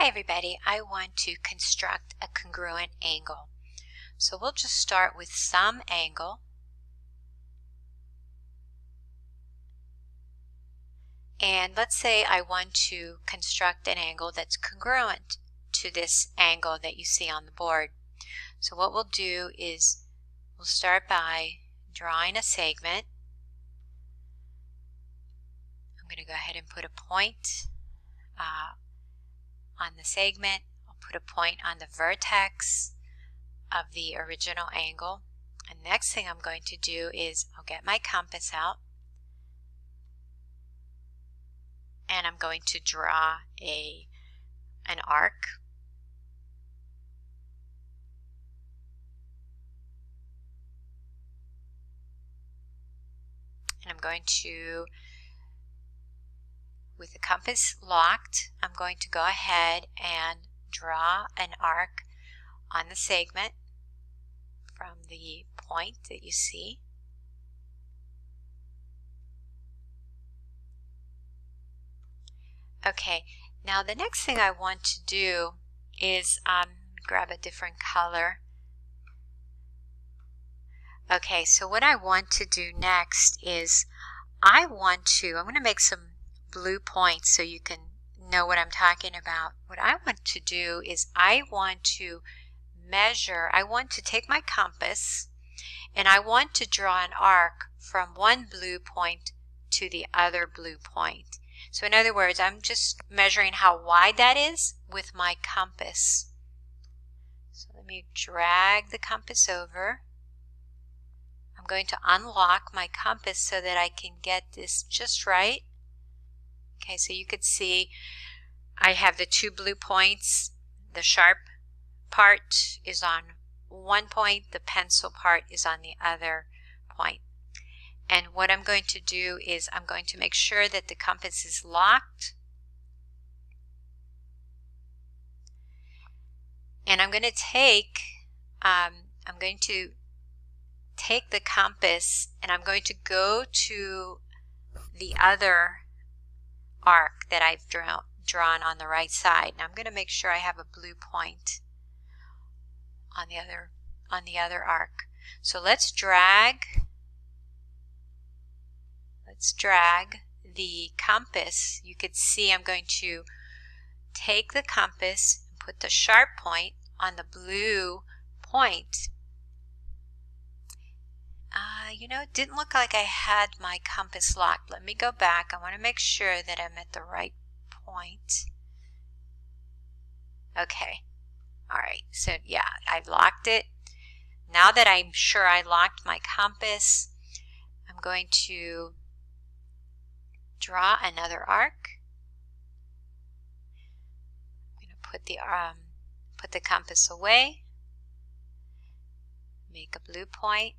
Hi everybody, I want to construct a congruent angle. So we'll just start with some angle. And let's say I want to construct an angle that's congruent to this angle that you see on the board. So what we'll do is we'll start by drawing a segment. I'm going to go ahead and put a point uh, on the segment. I'll put a point on the vertex of the original angle. And next thing I'm going to do is I'll get my compass out and I'm going to draw a an arc. And I'm going to with the compass locked, I'm going to go ahead and draw an arc on the segment from the point that you see. Okay, now the next thing I want to do is um, grab a different color. Okay, so what I want to do next is I want to, I'm going to make some blue points so you can know what I'm talking about. What I want to do is I want to measure, I want to take my compass and I want to draw an arc from one blue point to the other blue point. So in other words, I'm just measuring how wide that is with my compass. So let me drag the compass over. I'm going to unlock my compass so that I can get this just right. Okay, so you could see I have the two blue points. The sharp part is on one point, the pencil part is on the other point. And what I'm going to do is I'm going to make sure that the compass is locked. And I'm going to take, um, I'm going to take the compass and I'm going to go to the other arc that I've draw, drawn on the right side. Now I'm going to make sure I have a blue point on the other on the other arc. So let's drag let's drag the compass. You could see I'm going to take the compass and put the sharp point on the blue point uh, you know, it didn't look like I had my compass locked. Let me go back. I want to make sure that I'm at the right point. Okay. All right. So, yeah, I locked it. Now that I'm sure I locked my compass, I'm going to draw another arc. I'm going to put the um, put the compass away. Make a blue point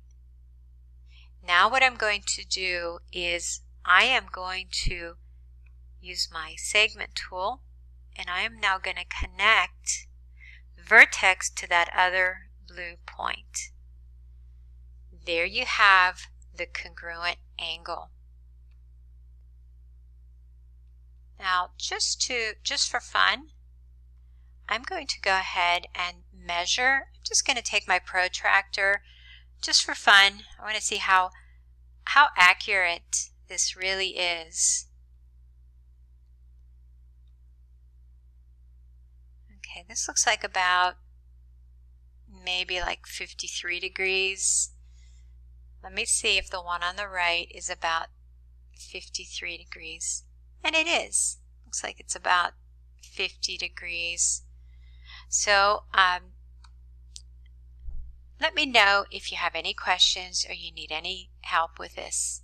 now what I'm going to do is I am going to use my segment tool and I am now going to connect vertex to that other blue point. There you have the congruent angle. Now just to just for fun I'm going to go ahead and measure. I'm just going to take my protractor just for fun, I want to see how, how accurate this really is. Okay, this looks like about maybe like 53 degrees. Let me see if the one on the right is about 53 degrees. And it is. Looks like it's about 50 degrees. So um, let me know if you have any questions or you need any help with this.